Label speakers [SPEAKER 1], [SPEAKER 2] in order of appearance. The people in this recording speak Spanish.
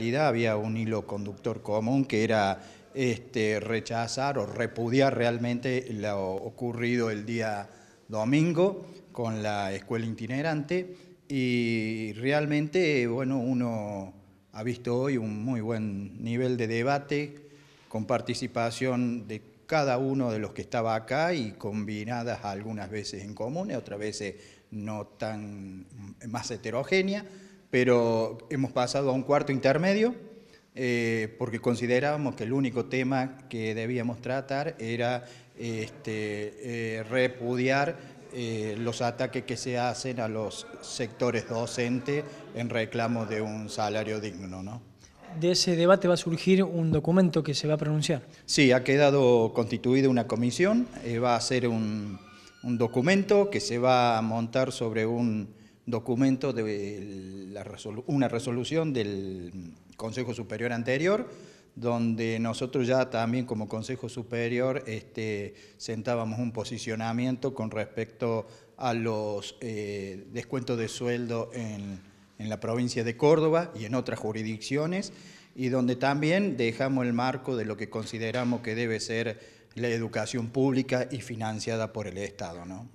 [SPEAKER 1] Había un hilo conductor común que era este, rechazar o repudiar realmente lo ocurrido el día domingo con la escuela itinerante. Y realmente bueno, uno ha visto hoy un muy buen nivel de debate con participación de cada uno de los que estaba acá y combinadas algunas veces en común, otras veces no tan más heterogénea, pero hemos pasado a un cuarto intermedio eh, porque considerábamos que el único tema que debíamos tratar era este, eh, repudiar eh, los ataques que se hacen a los sectores docentes en reclamo de un salario digno. ¿no?
[SPEAKER 2] De ese debate va a surgir un documento que se va a pronunciar.
[SPEAKER 1] Sí, ha quedado constituida una comisión, va a ser un, un documento que se va a montar sobre un documento de la una resolución del Consejo Superior anterior, donde nosotros ya también como Consejo Superior este, sentábamos un posicionamiento con respecto a los eh, descuentos de sueldo en, en la provincia de Córdoba y en otras jurisdicciones, y donde también dejamos el marco de lo que consideramos que debe ser la educación pública y financiada por el Estado. ¿no?